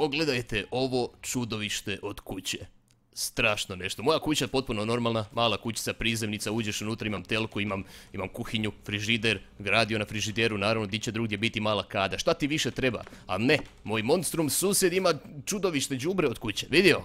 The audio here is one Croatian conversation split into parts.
pogledajte ovo čudovište od kuće. Strašno nešto. Moja kuća je potpuno normalna, mala kućica, prizemnica, uđeš unutra, imam telku, imam, imam kuhinju, frižider, gradio na frižideru, naravno, di će drugdje biti mala kada. Šta ti više treba? A ne, moj monstrum susjed ima čudovište đubre od kuće, vidio?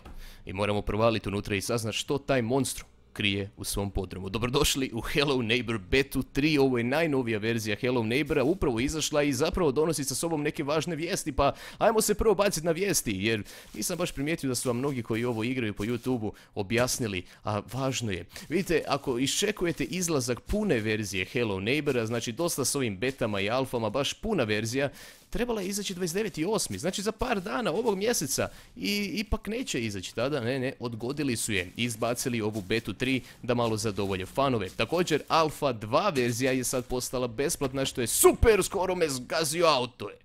I moramo provaliti unutra i saznat što taj monstrum krije u svom podrumu. Dobrodošli u Hello Neighbor Beta 3, ovo je najnovija verzija Hello Neighbora, upravo izašla i zapravo donosi sa sobom neke važne vijesti, pa ajmo se prvo baciti na vijesti, jer nisam baš primijetio da su vam mnogi koji ovo igraju po YouTube-u objasnili, a važno je. Vidite, ako iščekujete izlazak pune verzije Hello Neighbora, znači dosta s ovim betama i alfama, baš puna verzija, trebala je izaći 29.8. Znači za par dana ovog mjeseca i ipak neće izaći tada, ne ne, odgodili su je, izbacili ovu betu 3 da malo zadovolje fanove. Također Alpha 2 verzija je sad postala besplatna što je super, skoro me zgazio auto je.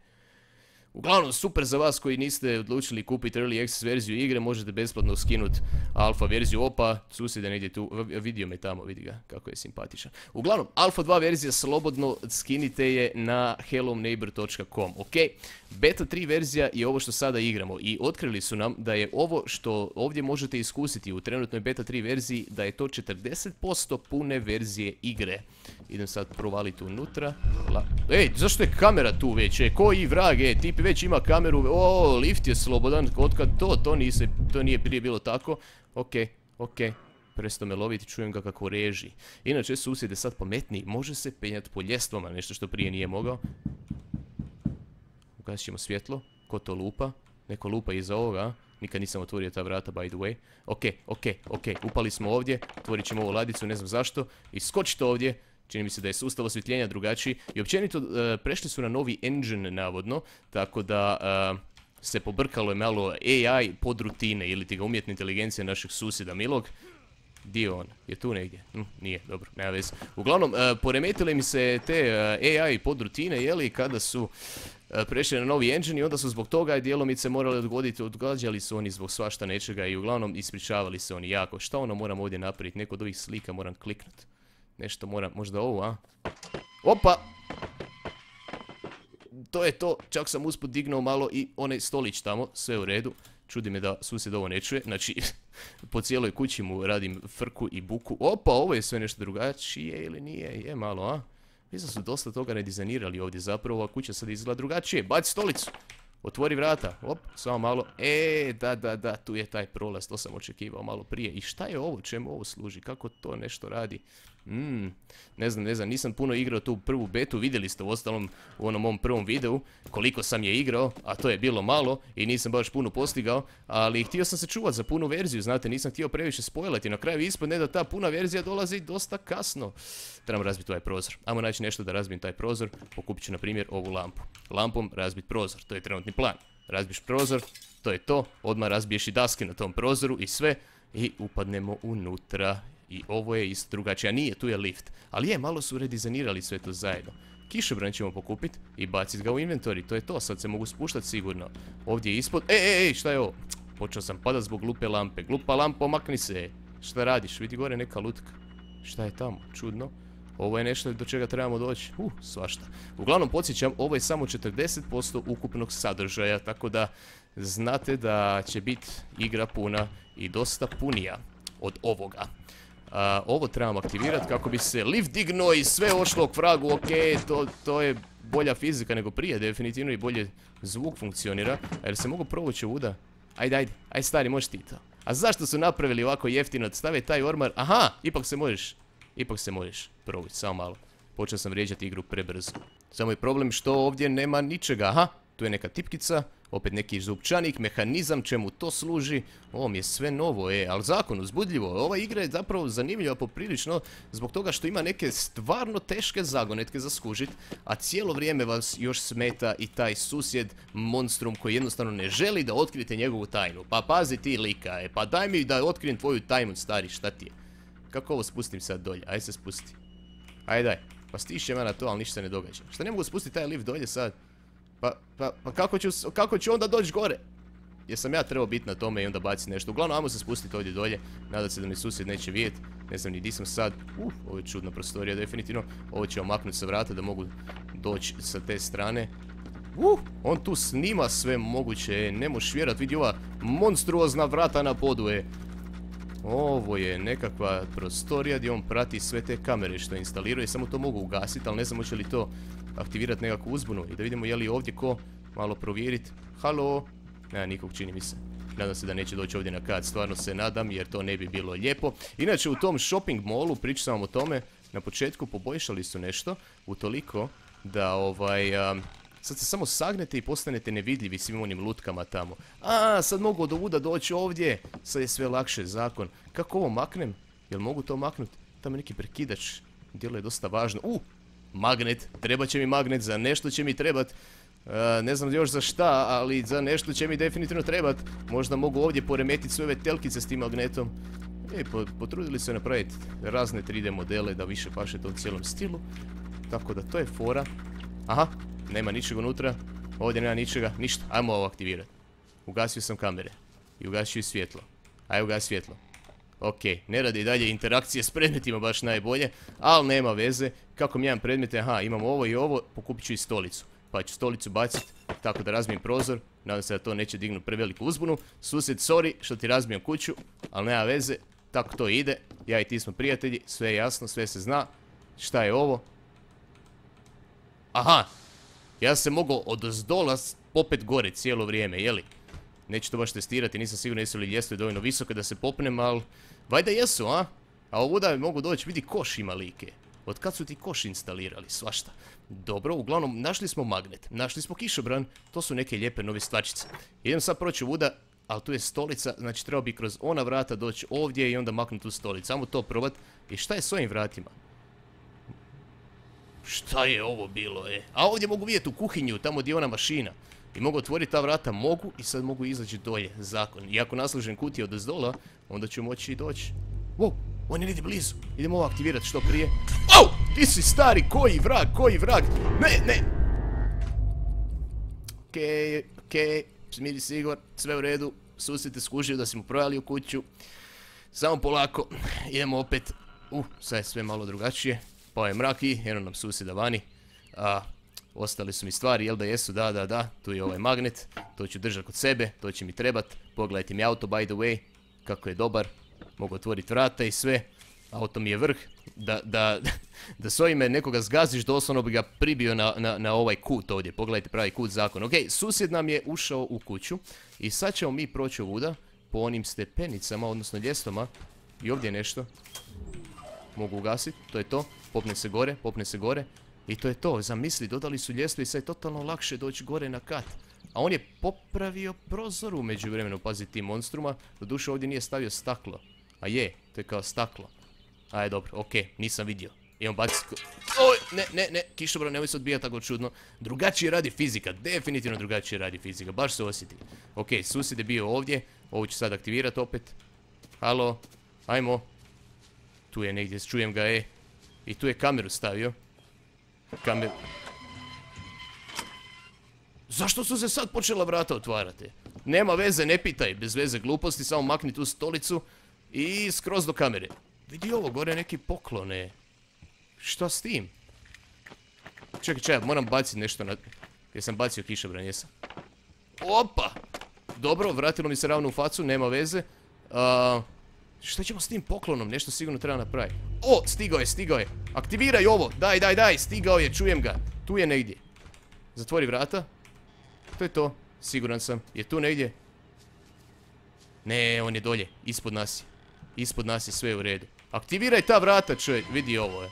Uglavnom, super za vas koji niste odlučili kupiti Early Access verziju igre, možete besplatno skinuti alfa verziju. Opa, susjede negdje tu, vidio me tamo, vidi ga, kako je simpatičan. Uglavnom, alfa 2 verzija slobodno skinite je na helloneighbor.com, ok? Beta 3 verzija je ovo što sada igramo i otkrili su nam da je ovo što ovdje možete iskusiti u trenutnoj beta 3 verziji, da je to 40% pune verzije igre. Idem sad provaliti unutra. Ej, zašto je kamera tu već? E, koji vrag, e, tip već ima kameru. O, lift je slobodan. Otkad to? To, nise, to nije prije bilo tako. Okej, okej. Presto me loviti, čujem ga kako reži. Inače, susjede sad pametniji. Može se penjati po ljestvama, nešto što prije nije mogao. Ugasit ćemo svjetlo. Ko to lupa? Neko lupa iza ovoga. Nikad nisam otvorio ta vrata, by the way. Ok, ok, ok. Upali smo ovdje. Otvorit ćemo ovu ladicu, ne znam zašto. I skočite ovdje. Čini mi se da je sustav osvjetljenja drugačiji. I općenito e, prešli su na novi engine, navodno. Tako da... E, se pobrkalo je malo AI podrutine ili ti ga umjetna inteligencija našeg susjeda Milog. Di je on? Je tu negdje? Hm, nije, dobro, nema veze. Uglavnom, uh, poremetile mi se te AI podrutine, jeli, kada su prešli na novi engine i onda su zbog toga djelomice morali odgoditi, odgađali su oni zbog svašta nečega i uglavnom ispričavali se oni jako. Šta ono moram ovdje napraviti? Neko od ovih slika moram kliknut. Nešto moram, možda ovo, a? Opa! To je to, čak sam usput dignuo malo i onaj stolić tamo, sve u redu. Čudi me da susjed ovo ne čuje, znači po cijeloj kući mu radim frku i buku. Opa, ovo je sve nešto drugačije ili nije, je malo, a? Mislim su dosta toga redizajnirali ovdje zapravo, a kuća sad izgleda drugačije. Baci stolicu! Otvori vrata, op, samo malo, e, da, da, da, tu je taj prolaz, to sam očekivao malo prije. I šta je ovo, čemu ovo služi, kako to nešto radi? Mmm, ne znam, ne znam, nisam puno igrao tu prvu betu, vidjeli ste u ostalom u onom mom prvom videu koliko sam je igrao, a to je bilo malo i nisam baš puno postigao, ali htio sam se čuvati za punu verziju, znate, nisam htio previše spojlati, na kraju ispadne da ta puna verzija dolazi dosta kasno. Trebam razbiti ovaj prozor, ajmo naći nešto da razbijem taj prozor, pokupit ću na primjer ovu lampu. Lampom razbiti prozor, to je trenutni plan. Razbiš prozor, to je to, odmah razbiješ i daske na tom prozoru i sve, i upadnemo unutra i ovo je isto drugačije, a nije, tu je lift. Ali je, malo su redizajnirali sve to zajedno. Kišobran ćemo pokupiti i baciti ga u inventori, to je to, sad se mogu spuštati sigurno. Ovdje je ispod, ej, ej, ej, šta je ovo? Počeo sam padat zbog glupe lampe, glupa lampa, omakni se. Šta radiš, vidi gore neka lutka. Šta je tamo, čudno. Ovo je nešto do čega trebamo doći. Uh, svašta. Uglavnom, podsjećam, ovo je samo 40% ukupnog sadržaja, tako da znate da će biti igra puna i dosta punija od ovoga ovo trebamo aktivirati kako bi se lift dignuo i sve ošlo k fragu, ok, to, je bolja fizika nego prije, definitivno i bolje zvuk funkcionira. A jer se mogu provući ovuda? Ajde, ajde, ajde stari, možeš ti to. A zašto su napravili ovako jeftino? Stave taj ormar, aha, ipak se možeš, ipak se možeš provući, samo malo. Počeo sam vrijeđati igru prebrzo. Samo je problem što ovdje nema ničega, aha, tu je neka tipkica, opet neki zupčanik, mehanizam, čemu to služi. Ovo mi je sve novo, e, ali zakon, uzbudljivo. Ova igra je zapravo zanimljiva poprilično zbog toga što ima neke stvarno teške zagonetke za skužit, a cijelo vrijeme vas još smeta i taj susjed monstrum koji jednostavno ne želi da otkrite njegovu tajnu. Pa pazi ti lika, e, pa daj mi da otkrijem tvoju tajnu, stari, šta ti je? Kako ovo spustim sad dolje? Ajde se spusti. Ajde daj. Pa stišće me na to, ali ništa ne događa. Šta ne mogu spustiti taj lift dolje sad? Pa, pa, pa kako, ću, kako ću onda doći gore? Jer sam ja trebao biti na tome i onda baciti nešto. Uglavnom, ajmo se spustiti ovdje dolje. Nadam se da mi susjed neće vidjeti. Ne znam ni di sam sad. Uf, ovo je čudna prostorija, definitivno. Ovo ćemo maknuti sa vrata da mogu doći sa te strane. Uh, on tu snima sve moguće, ne možeš vjerat, vidi ova monstruozna vrata na podu je. Ovo je nekakva prostorija gdje on prati sve te kamere što instaliruje, samo to mogu ugasiti, ali ne znam hoće li to aktivirati nekakvu uzbunu i da vidimo je li ovdje ko malo provjeriti. Halo? Nema nikog čini mi se. Nadam se da neće doći ovdje na kad, stvarno se nadam jer to ne bi bilo lijepo. Inače u tom shopping mallu, pričao sam vam o tome, na početku poboljšali su nešto, utoliko da ovaj... sad se samo sagnete i postanete nevidljivi svim onim lutkama tamo. A, sad mogu od ovuda doći ovdje, sad je sve lakše zakon. Kako ovo maknem? Jel mogu to maknuti? Tamo neki prekidač, djelo je dosta važno. U, magnet, treba će mi magnet, za nešto će mi trebat. E, ne znam još za šta, ali za nešto će mi definitivno trebat. Možda mogu ovdje poremetiti sve ove telkice s tim magnetom. E, potrudili se napraviti razne 3D modele da više paše tom cijelom stilu. Tako da to je fora. Aha, nema ničeg unutra. Ovdje nema ničega, ništa. Ajmo ovo aktivirati. Ugasio sam kamere. I ugasio i svjetlo. Ajde ugasi svjetlo. Ok, ne radi dalje interakcije s predmetima baš najbolje, ali nema veze. Kako mi imam predmete, aha, imamo ovo i ovo, pokupit ću i stolicu. Pa ću stolicu baciti tako da razbijem prozor. Nadam se da to neće dignuti preveliku uzbunu. Susjed, sorry što ti razbijem kuću, ali nema veze. Tako to ide. Ja i ti smo prijatelji, sve je jasno, sve se zna. Šta je ovo? Aha! Ja se mogao od zdola popet gore cijelo vrijeme, jeli? Neću to baš testirati, nisam siguran jesu li ljestve dovoljno visoke da se popnem, ali... Vajda jesu, a? A ovuda mogu doći, vidi koš ima like. Od kad su ti koš instalirali, svašta. Dobro, uglavnom, našli smo magnet, našli smo kišobran, to su neke lijepe nove stvačice. Idem sad proći ovuda, ali tu je stolica, znači treba bi kroz ona vrata doći ovdje i onda maknuti tu stolicu. Samo to probat. I šta je s ovim vratima? Šta je ovo bilo, e? A ovdje mogu vidjeti u kuhinju, tamo gdje je ona mašina. I mogu otvoriti ta vrata, mogu i sad mogu izaći dolje, zakon. I ako naslužem kutije od zdola, onda ću moći i doći. Wow, on je negdje blizu. Idemo ovo aktivirati što prije. Wow, ti si stari, koji vrag, koji vrag. Ne, ne. Okej, okej, smiri sve u redu. Susjed te skužio da si mu projali u kuću. Samo polako, idemo opet. Uh, sad je sve malo drugačije. Pa je mrak i eno nam susjeda vani. A, ostali su mi stvari, jel da jesu? Da, da, da. Tu je ovaj magnet. To ću držati kod sebe, to će mi trebat. Pogledajte mi auto, by the way. Kako je dobar. Mogu otvoriti vrata i sve. Auto mi je vrh. Da, da, da s ovime nekoga zgaziš, doslovno bi ga pribio na, na, na ovaj kut ovdje. Pogledajte pravi kut zakon. Ok, susjed nam je ušao u kuću. I sad ćemo mi proći ovuda po onim stepenicama, odnosno ljestoma. I ovdje je nešto. Mogu ugasiti, to je to. Popne se gore, popne se gore. I to je to, zamisli, dodali su ljestve i sad je totalno lakše doći gore na kat. A on je popravio prozor u međuvremenu, pazi ti monstruma. Doduše ovdje nije stavio staklo. A je, to je kao staklo. Ajde, dobro, okej, nisam vidio. Imam baci... Oj, ne, ne, ne, kišobro, nemoj se odbijati tako čudno. Drugačije radi fizika, definitivno drugačije radi fizika, baš se osjeti. Okej, susjed je bio ovdje, ovo ću sad aktivirati opet. Halo, ajmo. Tu je negdje, čujem ga, e. I tu je kameru stavio. Kameru... Zašto su se sad počela vrata otvarati? Nema veze, ne pitaj, bez veze gluposti, samo makni tu stolicu i skroz do kamere. Vidi ovo, gore neki poklone. Šta s tim? Čekaj, čekaj, moram baciti nešto na... Jesam bacio kišobran, jesam. Opa! Dobro, vratilo mi se ravno u facu, nema veze. Šta ćemo s tim poklonom? Nešto sigurno treba napraviti. O, stigao je, stigao je. Aktiviraj ovo, daj, daj, daj, stigao je, čujem ga. Tu je negdje. Zatvori vrata. To je to, siguran sam. Je tu negdje? Ne, on je dolje, ispod nas je. Ispod nas je sve u redu. Aktiviraj ta vrata, čovjek, vidi ovo je.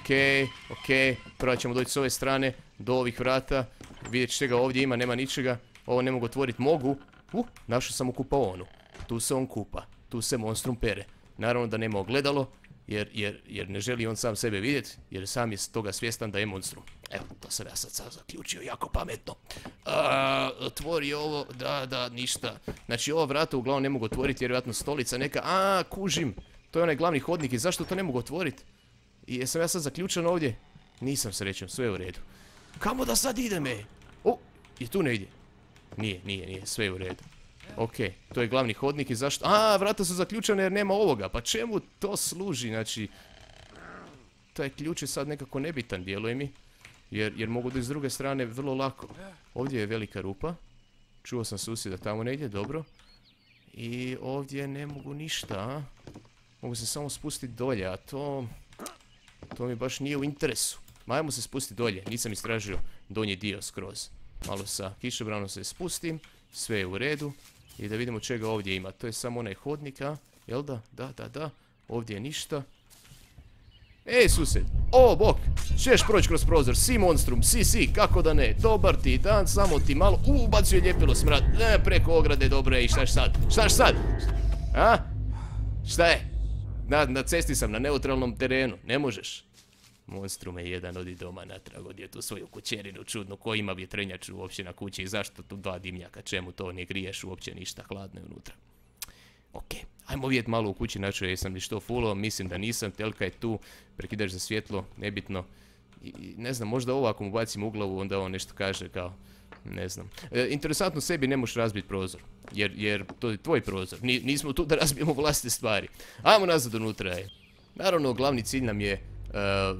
Okej, okej, prvo ćemo doći s ove strane, do ovih vrata. Vidjet ćete ga ovdje ima, nema ničega. Ovo ne mogu otvoriti, mogu. Uh, našao sam u kupaonu. Tu se on kupa, tu se monstrum pere. Naravno da nema ogledalo, jer, jer, jer ne želi on sam sebe vidjeti, jer sam je toga svjestan da je monstrum. Evo, to sam ja sad sad zaključio jako pametno. otvori ovo, da, da, ništa. Znači, ovo vrata uglavnom ne mogu otvoriti, jer vjerojatno stolica neka, a, kužim. To je onaj glavni hodnik i zašto to ne mogu otvoriti? I jesam ja sad zaključan ovdje? Nisam srećan, sve je u redu. Kamo da sad ideme? E? O, je tu negdje? Nije, nije, nije, sve je u redu. Okej, to je glavni hodnik i zašto... A, vrata su zaključene jer nema ovoga. Pa čemu to služi, znači... Taj ključ je sad nekako nebitan, djeluje mi. Jer, jer mogu da s druge strane vrlo lako. Ovdje je velika rupa. Čuo sam susjeda tamo negdje, dobro. I ovdje ne mogu ništa, a? Mogu se samo spustiti dolje, a to... To mi baš nije u interesu. Majmo se spustiti dolje, nisam istražio donji dio skroz. Malo sa kišobranom se spustim, sve je u redu. I da vidimo čega ovdje ima. To je samo onaj hodnik, a? Jel da? Da, da, da. Ovdje je ništa. Ej, sused, o, bok, ćeš proći kroz prozor, si monstrum, si, si, kako da ne, dobar ti dan, samo ti malo, u, bacio je ljepilo smrad, ne, preko ograde, dobro je, i štaš sad, štaš sad, a? Šta je? Na, na cesti sam, na neutralnom terenu, ne možeš. Monstrume jedan odi doma natrag, odi tu svoju kućerinu čudnu, ko ima vjetrenjaču uopće na kući i zašto tu dva dimnjaka, čemu to ne griješ uopće ništa, hladno je unutra. Okej. Ajmo vidjeti malo u kući, znači jesam li što fulo, mislim da nisam, telka je tu, prekidaš za svjetlo, nebitno. Ne znam, možda ovo ako mu bacim u glavu, onda on nešto kaže kao, ne znam. E, interesantno sebi ne možeš razbiti prozor, jer, jer to je tvoj prozor, nismo tu da razbijemo vlastite stvari. Ajmo nazad unutra je. Naravno, glavni cilj nam je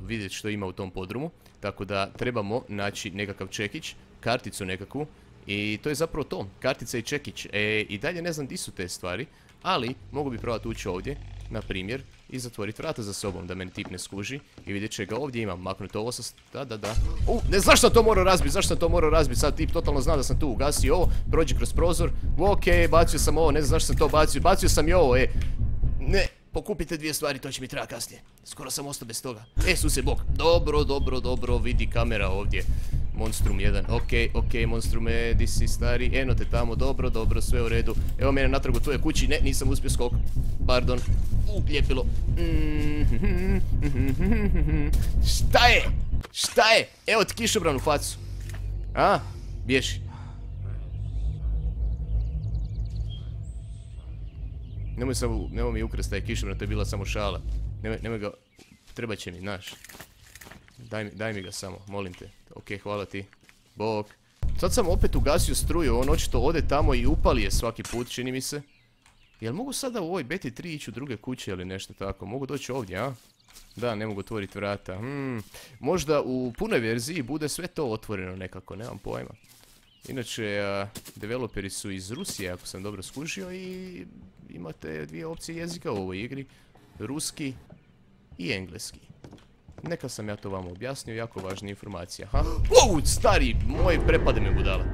vidjeti što ima u tom podrumu, tako da trebamo naći nekakav čekić, karticu nekakvu, i to je zapravo to, kartica i čekić. E, I dalje ne znam di su te stvari, ali mogu bi probati ući ovdje, na primjer, i zatvoriti vrata za sobom da meni tip ne skuži i vidjet će ga ovdje imam, maknuti ovo sa... Da, da, da. U, ne, zašto sam to morao razbiti, zašto sam to morao razbiti, sad tip totalno zna da sam tu ugasio ovo, prođi kroz prozor, okej, bacio sam ovo, ne znam zašto sam to bacio, bacio sam i ovo, e. Ne, pokupite dvije stvari, to će mi treba kasnije. Skoro sam ostao bez toga. E, susjed bok. Dobro, dobro, dobro, vidi kamera ovdje. Monstrum 1, ok, ok, Monstrume, di si stari, eno te tamo, dobro, dobro, sve u redu. Evo mene natrag u tvojoj kući, ne, nisam uspio skok, pardon, upljepilo. Šta je? Šta je? Evo ti kišobran u facu. A? Bješi. Nemoj, sam, nemoj mi ukrasti taj kišobran, to je bila samo šala. Nemoj, nemoj ga, treba će mi, znaš. Daj mi, daj mi ga samo, molim te. Ok, hvala ti. Bok. Sad sam opet ugasio struju, on očito ode tamo i upali je svaki put, čini mi se. Jel mogu sada u ovoj beti 3 ići u druge kuće ili nešto tako? Mogu doći ovdje, a? Da, ne mogu otvoriti vrata. Hmm. Možda u punoj verziji bude sve to otvoreno nekako, nemam pojma. Inače, developeri su iz Rusije, ako sam dobro skužio, i imate dvije opcije jezika u ovoj igri. Ruski i engleski. Neka sam ja to vam objasnio, jako važna informacija, ha? Wow, stari, moj prepade me budala.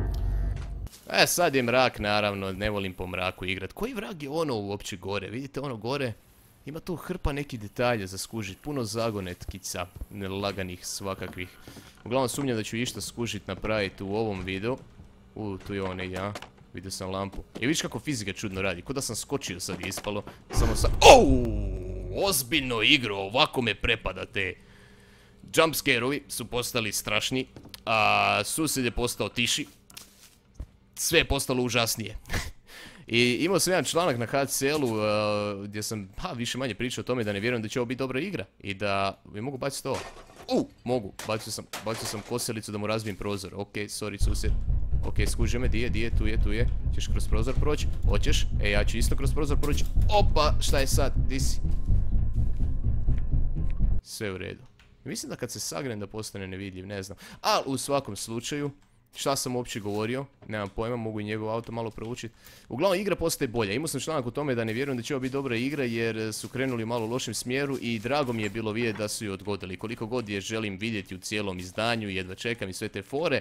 E, sad je mrak, naravno, ne volim po mraku igrat. Koji vrag je ono uopće gore? Vidite ono gore? Ima tu hrpa nekih detalja za skužit, puno zagonetkica, laganih svakakvih. Uglavnom sumnjam da ću išta skužit napraviti u ovom videu. U, tu je on negdje, a? Vidio sam lampu. I vidiš kako fizika čudno radi, ko da sam skočio sad ispalo. Samo sa... Ouuu! Ozbiljno igro, ovako me prepadate. Jumpscare-ovi su postali strašni, a susjed je postao tiši. Sve je postalo užasnije. I imao sam jedan članak na HCL-u gdje sam pa, više manje pričao o tome da ne vjerujem da će ovo biti dobra igra i da mogu baciti to. U, mogu, bacio sam, bacio sam koselicu da mu razbijem prozor. Ok, sorry susjed. Ok, skužio me, di je, di je, tu je, tu je. Ćeš kroz prozor proći? Hoćeš? E, ja ću isto kroz prozor proći. Opa, šta je sad? Di si? Sve u redu. Mislim da kad se sagnem da postane nevidljiv, ne znam. Ali u svakom slučaju, šta sam uopće govorio, nemam pojma, mogu i njegov auto malo proučiti. Uglavnom, igra postaje bolja. Imao sam članak u tome da ne vjerujem da će ovo biti dobra igra jer su krenuli malo lošem smjeru i drago mi je bilo vidjeti da su ju odgodili. Koliko god je želim vidjeti u cijelom izdanju, jedva čekam i sve te fore.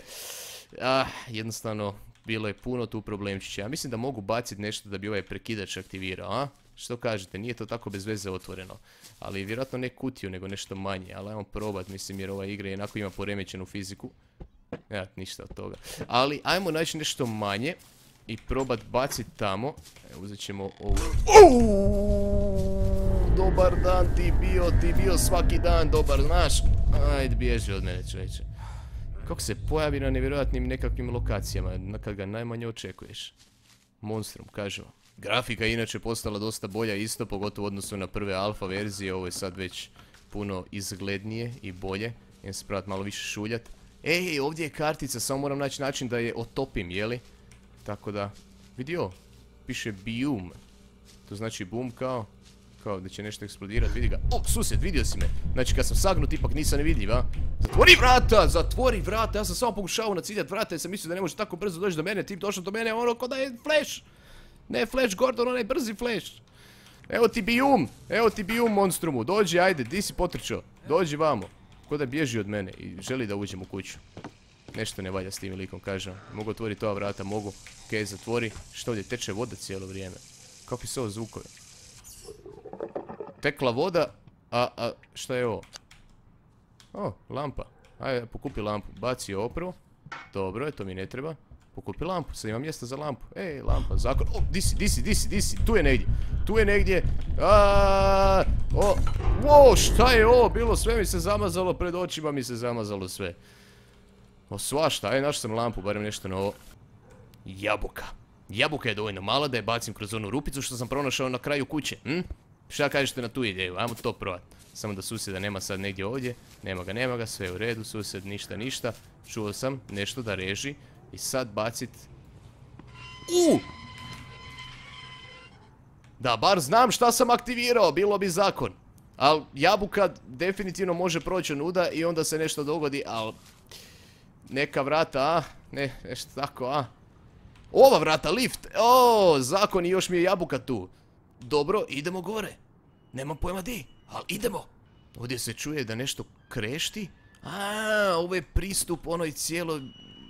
Ah, jednostavno, bilo je puno tu problemčića. Ja mislim da mogu baciti nešto da bi ovaj prekidač aktivirao, a? Što kažete, nije to tako bez veze otvoreno. Ali vjerojatno ne kutiju, nego nešto manje. Ali ajmo probat, mislim, jer ova igra jednako ima poremećenu fiziku. Ja, ništa od toga. Ali ajmo naći nešto manje. I probat bacit tamo. Evo, uzet ćemo ovu. Dobar dan ti bio, ti bio svaki dan dobar, znaš. Ajde, bježi od mene čovječe. Kako se pojavi na nevjerojatnim nekakvim lokacijama, kad ga najmanje očekuješ. Monstrum, kažem Grafika je inače postala dosta bolja isto, pogotovo u odnosu na prve alfa verzije, ovo je sad već puno izglednije i bolje. Idem se pravat malo više šuljat. Ej, ovdje je kartica, samo moram naći način da je otopim, jeli? Tako da, vidio, piše bium. To znači boom kao, Kao da će nešto eksplodirat, vidi ga. O, susjed, vidio si me. Znači kad sam sagnut ipak nisam nevidljiv, a? Zatvori vrata, zatvori vrata. Ja sam samo pokušao naciljat vrata jer sam mislio da ne može tako brzo doći do mene. Tip došao do mene, ono ko da je flash. Ne flash Gordon, onaj brzi flash. Evo ti bijum, evo ti bijum monstrumu. Dođi, ajde, di si potrčao? Dođi vamo. Ko da bježi od mene i želi da uđem u kuću. Nešto ne valja s tim likom, kažem. Mogu otvoriti ova vrata, mogu. Okej, zatvori. Što ovdje teče voda cijelo vrijeme. Kakvi su ovo zvukovi? Tekla voda, a, a šta je ovo? O, lampa. Ajde, pokupi lampu. Baci opravo. Dobro je, to mi ne treba. Pokupi lampu, sad ima mjesta za lampu. Ej, lampa, zakon. O, di si, di si, di si, di si. Tu je negdje. Tu je negdje. Aaaa, o, wow, šta je ovo? Bilo sve mi se zamazalo, pred očima mi se zamazalo sve. O, svašta, aj, našao sam lampu, barem nešto novo. Jabuka. Jabuka je dovoljno mala da je bacim kroz onu rupicu što sam pronašao na kraju kuće, hm? Šta kažete na tu ideju? Ajmo to provat. Samo da susjeda nema sad negdje ovdje. Nema ga, nema ga, sve je u redu, susjed ništa, ništa. Čuo sam nešto da reži. I sad bacit... U! Da, bar znam šta sam aktivirao, bilo bi zakon. Al jabuka definitivno može proći nuda i onda se nešto dogodi, al... Neka vrata, a? Ne, nešto tako, a? Ova vrata, lift! O, zakon i još mi je jabuka tu. Dobro, idemo gore. Nemam pojma di, ali idemo. Ovdje se čuje da nešto krešti. A, ovo je pristup onoj cijeloj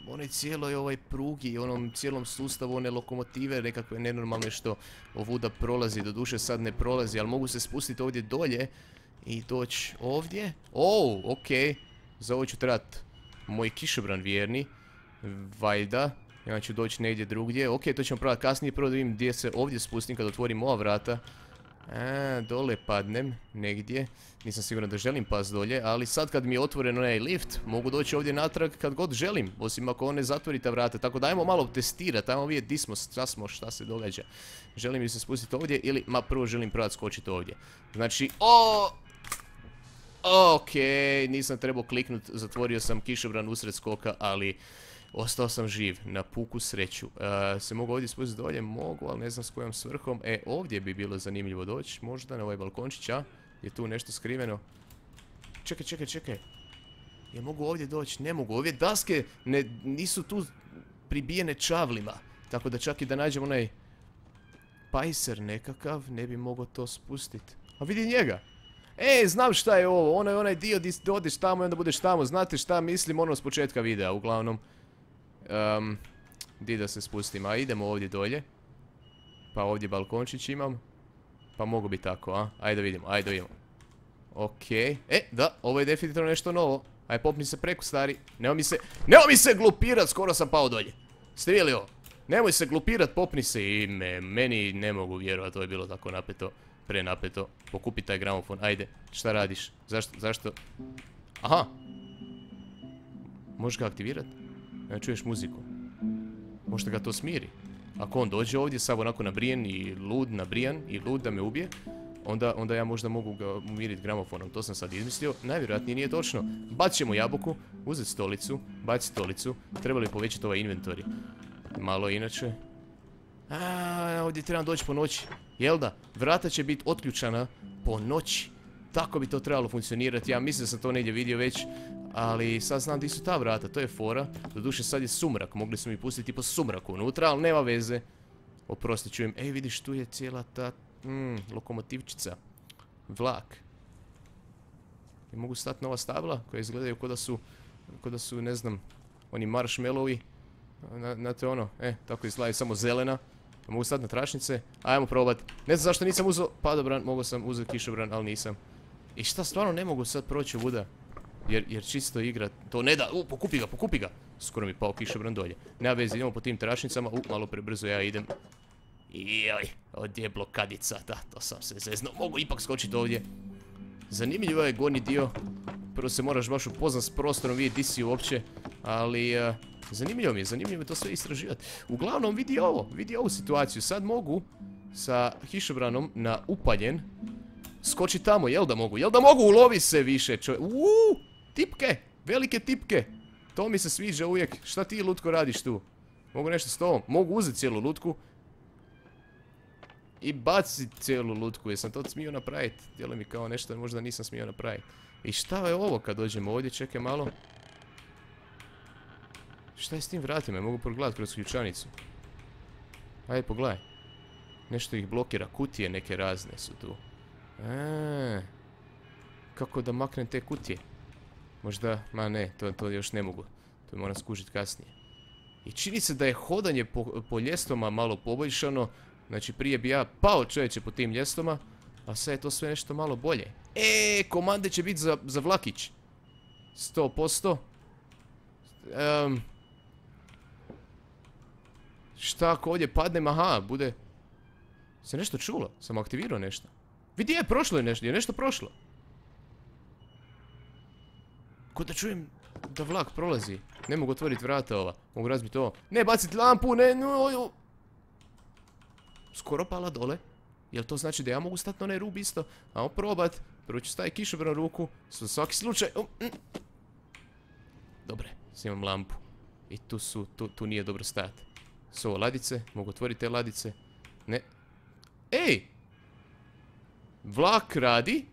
onoj cijeloj ovaj prugi, onom cijelom sustavu one lokomotive nekakve nenormalne što ovuda prolazi, do duše sad ne prolazi, ali mogu se spustiti ovdje dolje i doći ovdje. Oh, okej, za ovo ću trebat moj kišobran vjerni, valjda, ja ću doći negdje drugdje, ok, to ćemo probati kasnije, prvo da vidim gdje se ovdje spustim kad otvorim ova vrata. A, dole padnem, negdje. Nisam siguran da želim pas dolje, ali sad kad mi je otvoren onaj lift, mogu doći ovdje natrag kad god želim, osim ako on ne zatvori ta vrata. Tako da ajmo malo testirati, ajmo vidjeti di smo, šta smo, šta se događa. Želim li se spustiti ovdje ili, ma prvo želim prvat skočiti ovdje. Znači, o... Okej, nisam trebao kliknut, zatvorio sam kišobran usred skoka, ali... Ostao sam živ, na puku sreću. E, se mogu ovdje spustiti dolje? Mogu, ali ne znam s kojom svrhom. E, ovdje bi bilo zanimljivo doći, možda na ovaj balkončić, a? Je tu nešto skriveno? Čekaj, čekaj, čekaj. Je mogu ovdje doći? Ne mogu. Ove daske nisu tu pribijene čavlima. Tako da čak i da nađem onaj pajser nekakav, ne bi mogao to spustiti. A vidi njega. E, znam šta je ovo. Ono je onaj dio gdje odeš tamo i onda budeš tamo. Znate šta mislim ono s početka videa, uglavnom. Um, di da se spustim? A idemo ovdje dolje. Pa ovdje balkončić imam. Pa mogu biti tako, a? Ajde vidimo, ajde vidimo. Okej. E, da, ovo je definitivno nešto novo. Ajde, popni se preko, stari. Nemo mi se, nemo mi se glupirat, skoro sam pao dolje. Ste vidjeli ovo? Nemoj se glupirat, popni se i me, meni ne mogu vjerovat, to je bilo tako napeto. Prenapeto. Pokupi taj gramofon, ajde. Šta radiš? Zašto, zašto? Aha. Možeš ga aktivirat? Ne čuješ muziku. Možda ga to smiri. Ako on dođe ovdje sav onako nabrijen i lud, nabrijan i lud da me ubije, onda, onda ja možda mogu ga umiriti gramofonom. To sam sad izmislio. Najvjerojatnije nije točno. Bacimo jabuku, uzeti stolicu, baci stolicu. Trebali povećati ovaj inventori. Malo inače. A, ovdje trebam doći po noći. Jel da? Vrata će biti otključana po noći. Tako bi to trebalo funkcionirati. Ja mislim da sam to negdje vidio već. Ali sad znam di su ta vrata, to je fora. Doduše sad je sumrak, mogli smo mi pustiti po sumraku unutra, ali nema veze. Oprosti, čujem, ej vidiš tu je cijela ta mm, lokomotivčica. Vlak. I mogu stati nova stabla koja izgledaju kao da su, kao da su, ne znam, oni marshmallowi. Znate ono, e, tako izgledaju samo zelena. Mogu stati na tračnice, ajmo probat. Ne znam zašto nisam uzeo padobran, mogu sam uzeti kišobran, ali nisam. I šta, stvarno ne mogu sad proći vuda. Jer, jer čisto igra to ne da, u, pokupi ga, pokupi ga. Skoro mi pao kišobran dolje. Nema veze, idemo po tim tračnicama, u, malo prebrzo ja idem. Joj, ovdje je blokadica, da, to sam se zezno. Mogu ipak skočiti ovdje. Zanimljivo je gornji dio. Prvo se moraš baš upoznat s prostorom, vidjeti di si uopće. Ali, uh, zanimljivo mi je, zanimljivo je to sve istraživati. Uglavnom, vidi ovo, vidi ovu situaciju. Sad mogu sa kišobranom na upaljen skoči tamo, jel da mogu? Jel da mogu? Ulovi se više čovjek. Uuuu! Tipke, velike tipke. To mi se sviđa uvijek. Šta ti lutko radiš tu? Mogu nešto s tobom? Mogu uzeti cijelu lutku. I baci cijelu lutku, jesam to smio napraviti? Djelo mi kao nešto možda nisam smio napraviti. I šta je ovo kad dođemo ovdje, čekaj malo. Šta je s tim vratima, mogu pogledati kroz ključanicu. Ajde pogledaj. Nešto ih blokira, kutije neke razne su tu. Eee. Kako da maknem te kutije? Možda, ma ne, to, još ne mogu. To moram skužiti kasnije. I čini se da je hodanje po, po ljestoma malo poboljšano. Znači prije bi ja pao čovječe po tim ljestoma. A sad je to sve nešto malo bolje. E, komande će biti za, vlakić. 100%. Um, šta ako ovdje padnem? Aha, bude... Se nešto čulo? Sam aktivirao nešto. Vidi je, prošlo je nešto. Je nešto prošlo. Ko da čujem da vlak prolazi. Ne mogu otvoriti vrata ova. Mogu razbiti ovo. Ne baciti lampu, ne, no, Skoro pala dole. Jel to znači da ja mogu stati na onaj rub isto? Ajmo probat. Prvo ću staviti kišobran ruku. Za svaki slučaj. Dobre, snimam lampu. I tu su, tu, tu nije dobro stajati. Su ovo ladice, mogu otvoriti te ladice. Ne. Ej! Vlak radi.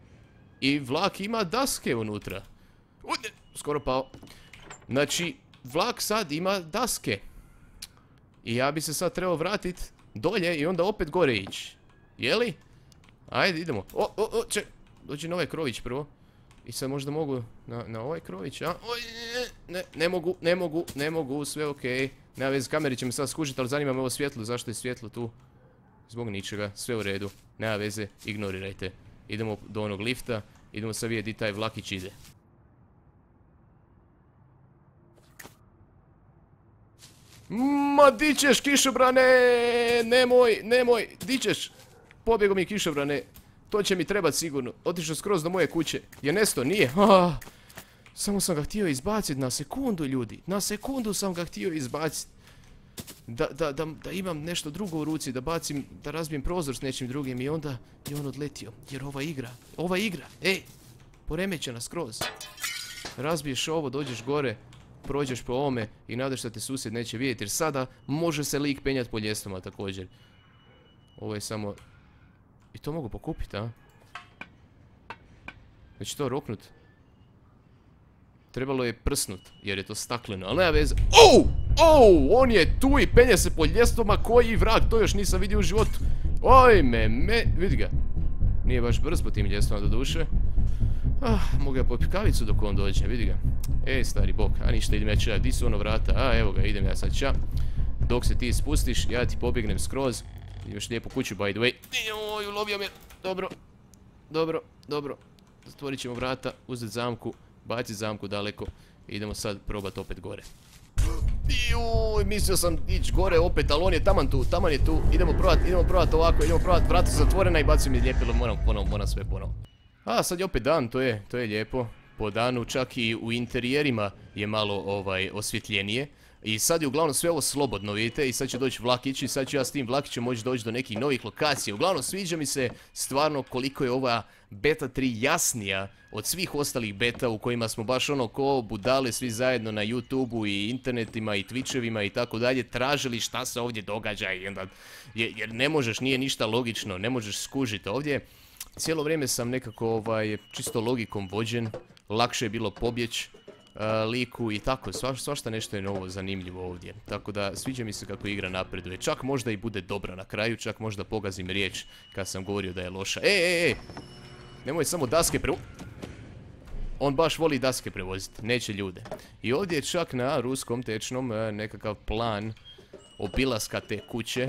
I vlak ima daske unutra. Skoro pao. Znači, vlak sad ima daske. I ja bi se sad trebao vratiti dolje i onda opet gore ići. Jeli? Ajde, idemo. O, o, o, če. Dođi na ovaj krović prvo. I sad možda mogu na, na ovaj krović, a? Oj, ne, ne mogu, ne mogu, ne mogu, sve okej. Okay. Nema veze, kameri će me sad skužiti, ali zanima me ovo svjetlo, zašto je svjetlo tu? Zbog ničega, sve u redu, nema veze, ignorirajte. Idemo do onog lifta, idemo sad vidjeti taj vlakić ide. Ma di ćeš kišobrane, nemoj, nemoj, di ćeš? Pobjego mi kišobrane, to će mi trebat sigurno. Otišao skroz do moje kuće. Je nesto? Nije. samo sam ga htio izbaciti na sekundu ljudi. Na sekundu sam ga htio izbaciti. Da, da, da, da imam nešto drugo u ruci, da bacim, da razbijem prozor s nečim drugim i onda je on odletio. Jer ova igra, ova igra, ej, poremećena skroz. Razbiješ ovo, dođeš gore, prođeš po ovome i nadaš da te susjed neće vidjeti jer sada može se lik penjati po ljestvama također. Ovo je samo... I to mogu pokupiti, a? Znači to roknut. Trebalo je prsnut, jer je to stakleno, ali nema veze. Oh! Oh! On je tu i penje se po ljestvama, koji vrag, to još nisam vidio u životu. Ojme, me, vidi ga. Nije baš brz po tim ljestvama do duše. Ah, mogu ja popiti kavicu dok on dođe, vidi ga. E, stari bok, a ništa, idem ja ča, di su ono vrata, a evo ga, idem ja sad ča. Dok se ti spustiš, ja ti pobjegnem skroz. Još lijepo kuću, by the way. Joj, ulovio me, dobro, dobro, dobro. Zatvorit ćemo vrata, uzeti zamku, baciti zamku daleko. idemo sad probat opet gore. Juj, mislio sam ići gore opet, ali on je taman tu, taman je tu. Idemo probat, idemo probat ovako, idemo probat, vrata su zatvorena i bacim mi ljepilo, moram ponovo, moram sve ponovo. A, sad je opet dan, to je, to je lijepo. Po danu čak i u interijerima je malo ovaj osvjetljenije. I sad je uglavnom sve ovo slobodno, vidite, i sad će doći vlakić i sad ću ja s tim vlakićem moći doći do nekih novih lokacija. Uglavnom sviđa mi se stvarno koliko je ova beta 3 jasnija od svih ostalih beta u kojima smo baš ono ko budale svi zajedno na YouTubeu i internetima i Twitchevima i tako dalje tražili šta se ovdje događa jer ne možeš, nije ništa logično, ne možeš skužiti ovdje cijelo vrijeme sam nekako ovaj, čisto logikom vođen, lakše je bilo pobjeć liku i tako, svašta nešto je novo zanimljivo ovdje. Tako da sviđa mi se kako igra napreduje. Čak možda i bude dobra na kraju, čak možda pogazim riječ kad sam govorio da je loša. E, e, e! Nemoj samo daske pre... On baš voli daske prevoziti, neće ljude. I ovdje je čak na ruskom tečnom nekakav plan obilaska te kuće.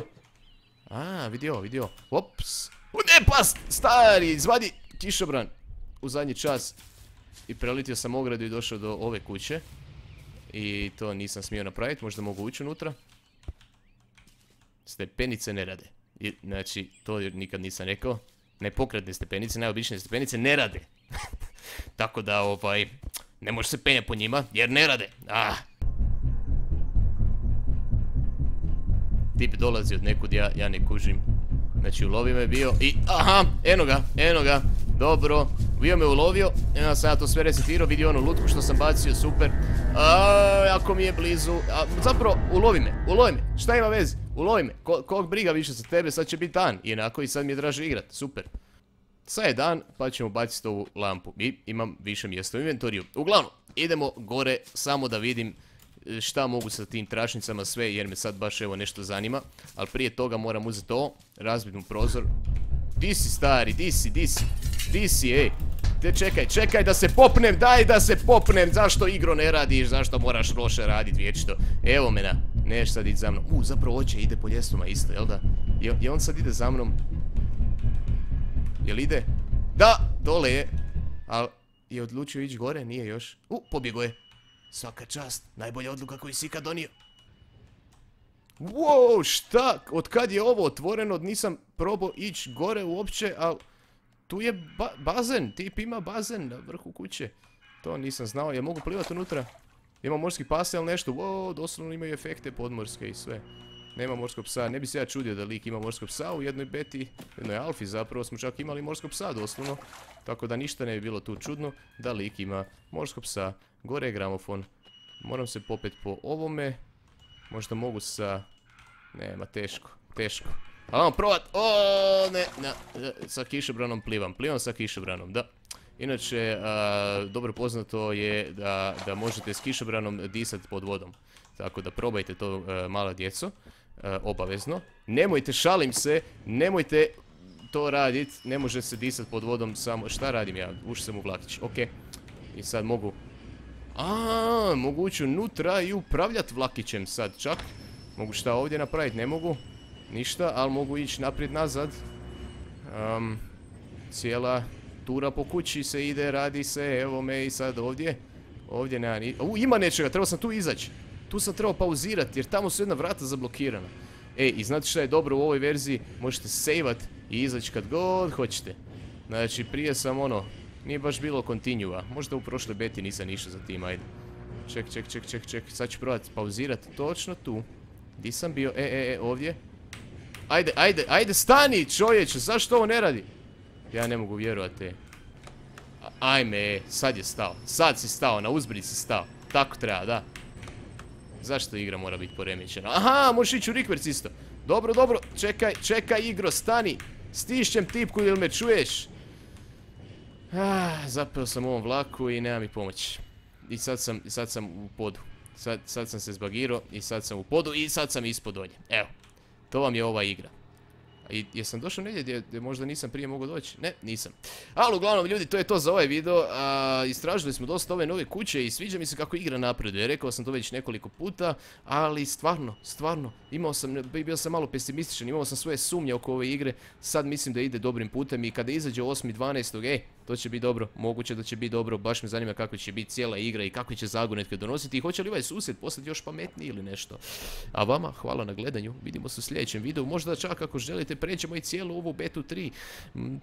A, vidio, vidio. Ops, ne pas, stari, izvadi kišobran u zadnji čas. I prelitio sam ogradu i došao do ove kuće. I to nisam smio napraviti, možda mogu ući unutra. Stepenice ne rade. znači, to nikad nisam rekao. Nepokretne stepenice, najobičnije stepenice ne rade. Tako da, ovaj, ne može se penjati po njima, jer ne rade. Ah. Tip dolazi od nekud, ja, ja ne kužim. Znači ulovi me bio i aha, eno ga, eno ga. Dobro, Bio me ulovio, ja sam ja to sve resetirao, vidio onu lutku što sam bacio, super. ako mi je blizu, zapravo ulovi me, ulovi me, šta ima veze, ulovi me, kog briga više za tebe, sad će biti dan, inako i sad mi je draže igrat, super. Sad je dan, pa ćemo baciti ovu lampu i imam više mjesta u inventoriju. Uglavnom, idemo gore samo da vidim e, šta mogu sa tim tračnicama sve jer me sad baš evo nešto zanima. Ali prije toga moram uzeti ovo, razbiti mu prozor. Di si stari, di si, di si, di si, ej. Te čekaj, čekaj da se popnem, daj da se popnem, zašto igro ne radiš, zašto moraš loše radit vječito. Evo mena, neš sad ići za mnom. U, zapravo oće ide po ljestvama isto, jel da? I on sad ide za mnom. Jel ide? Da, dole je. Al, je odlučio ići gore? Nije još. U, pobjego je. Svaka čast, najbolja odluka koju si ikad donio. Wow, šta? Od kad je ovo otvoreno, nisam probao ići gore uopće, ali tu je bazen, tip ima bazen na vrhu kuće. To nisam znao, ja mogu plivati unutra. Ima morski pas ili nešto, wow, doslovno imaju efekte podmorske i sve. Nema morskog psa, ne bi se ja čudio da lik ima morskog psa u jednoj beti, jednoj alfi zapravo smo čak imali morskog psa doslovno. Tako da ništa ne bi bilo tu čudno da lik ima morskog psa. Gore je gramofon. Moram se popet po ovome. Možda mogu sa... Nema, teško, teško. Ali vam provat, o ne, sa kišobranom plivam, plivam sa kišobranom, da. Inače, dobro poznato je da, možete s kišobranom disati pod vodom. Tako da probajte to e, mala djeco. E, obavezno. Nemojte, šalim se, nemojte to radit, ne može se disat pod vodom samo, šta radim ja, ušao sam u vlakić, ok. I sad mogu, a mogu ući unutra i upravljat vlakićem sad čak. Mogu šta ovdje napraviti, ne mogu, ništa, ali mogu ići naprijed nazad. cijela tura po kući se ide, radi se, evo me i sad ovdje. Ovdje nema ni... U, ima nečega, trebao sam tu izaći. Tu sam trebao pauzirati jer tamo su jedna vrata zablokirana. E, i znate šta je dobro u ovoj verziji? Možete sejvat i izaći kad god hoćete. Znači, prije sam ono, nije baš bilo continua. Možda u prošloj beti nisam išao za tim, ajde. Ček, ček, ček, ček, ček. Sad ću probati pauzirati točno tu. Di sam bio? E, e, e, ovdje. Ajde, ajde, ajde, stani čovječe, zašto ovo ne radi? Ja ne mogu vjerovati. Ajme, sad je stao. Sad si stao, na uzbrdi si stao. Tako treba, da. Zašto igra mora biti poremećena? Aha, možeš ići u isto. Dobro, dobro, čekaj, čekaj igro, stani. Stišćem tipku ili me čuješ? Ah, zapeo sam u ovom vlaku i nema mi pomoći. I sad sam, sad sam u podu. Sad, sad sam se zbagirao i sad sam u podu i sad sam ispod dolje. Evo, to vam je ova igra. I jesam došao negdje gdje možda nisam prije mogao doći? Ne, nisam. Ali uglavnom ljudi, to je to za ovaj video. istražili smo dosta ove nove kuće i sviđa mi se kako igra napreduje. Rekao sam to već nekoliko puta, ali stvarno, stvarno, imao sam, bio sam malo pesimističan, imao sam svoje sumnje oko ove igre. Sad mislim da ide dobrim putem i kada izađe 8.12. ej, to će biti dobro, moguće da će biti dobro, baš me zanima kako će biti cijela igra i kakve će zagonetke donositi i hoće li ovaj susjed postati još pametniji ili nešto. A vama, hvala na gledanju, vidimo se u sljedećem videu, možda čak ako želite pređemo i cijelu ovu betu 3,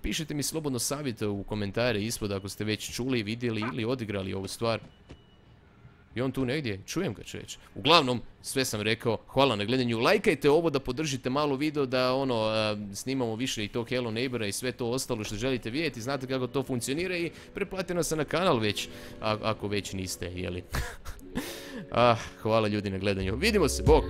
pišite mi slobodno savjete u komentare ispod ako ste već čuli, vidjeli ili odigrali ovu stvar. I on tu negdje, čujem ga čovječ. Uglavnom, sve sam rekao, hvala na gledanju. Lajkajte ovo da podržite malo video da ono, snimamo više i tog Hello Neighbora i sve to ostalo što želite vidjeti. Znate kako to funkcionira i preplatite nas na kanal već, ako već niste, jeli. ah, hvala ljudi na gledanju. Vidimo se, bok!